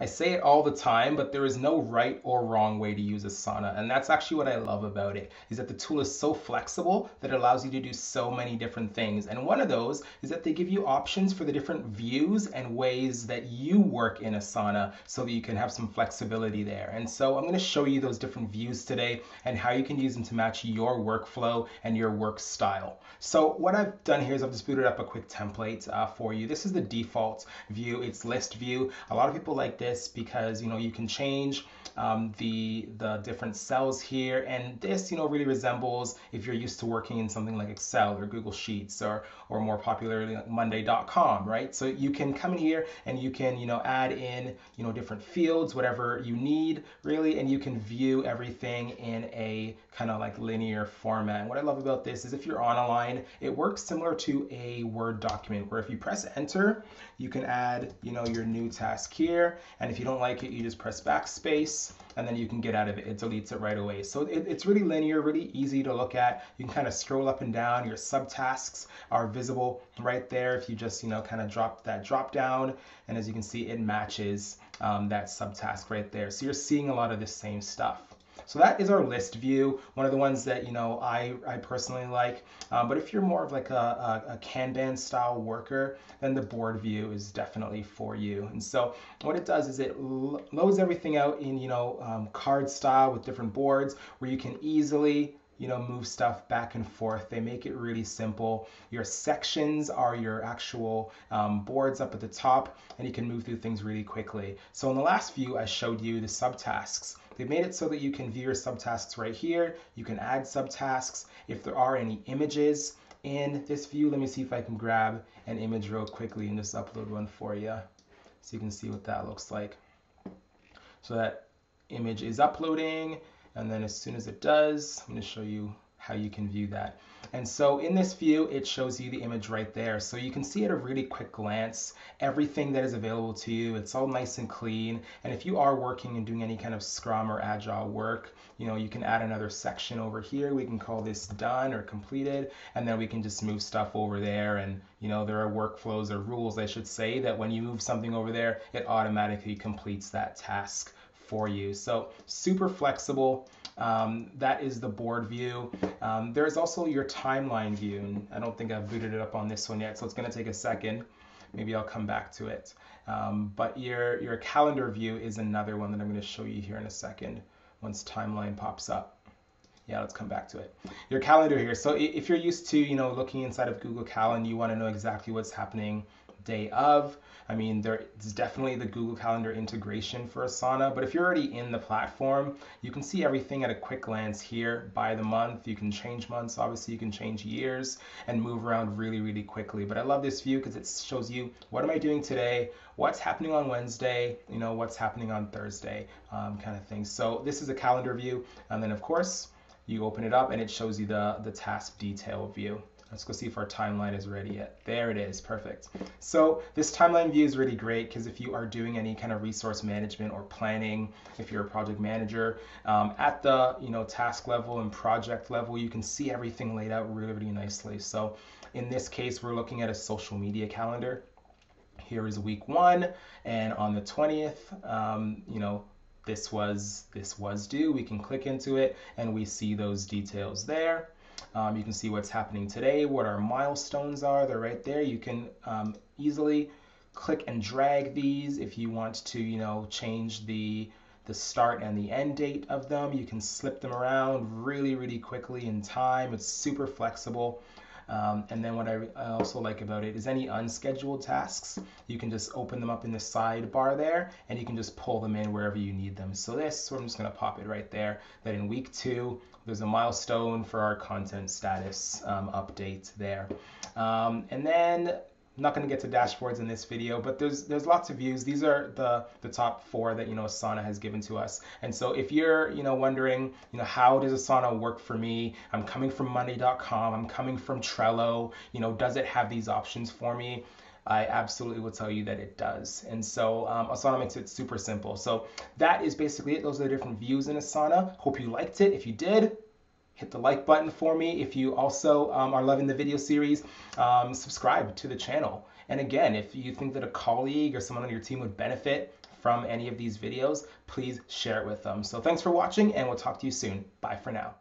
I say it all the time, but there is no right or wrong way to use Asana. And that's actually what I love about it, is that the tool is so flexible that it allows you to do so many different things. And one of those is that they give you options for the different views and ways that you work in Asana so that you can have some flexibility there. And so I'm gonna show you those different views today and how you can use them to match your workflow and your work style. So what I've done here is I've just booted up a quick template uh, for you. This is the default view, it's list view. A lot of people like this because you know you can change um, the the different cells here. And this you know really resembles if you're used to working in something like Excel or Google Sheets or or more popularly like Monday.com right? So you can come in here and you can you know add in you know different fields whatever you need really and you can view everything in a kind of like linear format. And what I love about this is if you're on a line it works similar to a Word document where if you press enter you can add you know your new task here and if you don't like it you just press backspace and then you can get out of it. It deletes it right away. So it, it's really linear, really easy to look at. You can kind of scroll up and down. Your subtasks are visible right there if you just, you know, kind of drop that drop down. And as you can see, it matches um, that subtask right there. So you're seeing a lot of the same stuff. So that is our list view, one of the ones that you know I, I personally like. Um, but if you're more of like a, a, a, Kanban style worker, then the board view is definitely for you. And so what it does is it loads everything out in you know um, card style with different boards where you can easily you know, move stuff back and forth. They make it really simple. Your sections are your actual um, boards up at the top, and you can move through things really quickly. So in the last view, I showed you the subtasks. They've made it so that you can view your subtasks right here. You can add subtasks. If there are any images in this view, let me see if I can grab an image real quickly and just upload one for you so you can see what that looks like. So that image is uploading and then as soon as it does, I'm going to show you how you can view that. And so in this view, it shows you the image right there. So you can see at a really quick glance, everything that is available to you. It's all nice and clean. And if you are working and doing any kind of Scrum or Agile work, you know, you can add another section over here. We can call this done or completed. And then we can just move stuff over there. And, you know, there are workflows or rules, I should say, that when you move something over there, it automatically completes that task for you. So super flexible. Um, that is the board view. Um, there's also your timeline view. And I don't think I've booted it up on this one yet, so it's going to take a second. Maybe I'll come back to it. Um, but your, your calendar view is another one that I'm going to show you here in a second once timeline pops up yeah, let's come back to it. Your calendar here. So if you're used to, you know, looking inside of Google Calendar, you want to know exactly what's happening day of. I mean, there's definitely the Google Calendar integration for Asana, but if you're already in the platform, you can see everything at a quick glance here by the month. You can change months, obviously, you can change years and move around really, really quickly. But I love this view because it shows you what am I doing today, what's happening on Wednesday, you know, what's happening on Thursday, um, kind of thing. So this is a calendar view. And then, of course, you open it up and it shows you the, the task detail view. Let's go see if our timeline is ready yet. There it is, perfect. So this timeline view is really great because if you are doing any kind of resource management or planning, if you're a project manager, um, at the you know task level and project level, you can see everything laid out really, really nicely. So in this case, we're looking at a social media calendar. Here is week one, and on the 20th, um, you know, this was this was due. We can click into it and we see those details there. Um, you can see what's happening today, what our milestones are. They're right there. You can um, easily click and drag these if you want to, you know, change the the start and the end date of them. You can slip them around really, really quickly in time. It's super flexible. Um, and then what I, I, also like about it is any unscheduled tasks, you can just open them up in the sidebar there and you can just pull them in wherever you need them. So this, so I'm just gonna pop it right there, that in week two, there's a milestone for our content status um, update there. Um, and then I'm not going to get to dashboards in this video, but there's there's lots of views. These are the the top four that you know Asana has given to us. And so if you're you know wondering you know how does Asana work for me? I'm coming from Monday.com. I'm coming from Trello. You know does it have these options for me? I absolutely will tell you that it does. And so um, Asana makes it super simple. So that is basically it. Those are the different views in Asana. Hope you liked it. If you did, hit the like button for me. If you also um, are loving the video series, um, subscribe to the channel. And again, if you think that a colleague or someone on your team would benefit from any of these videos, please share it with them. So thanks for watching and we'll talk to you soon. Bye for now.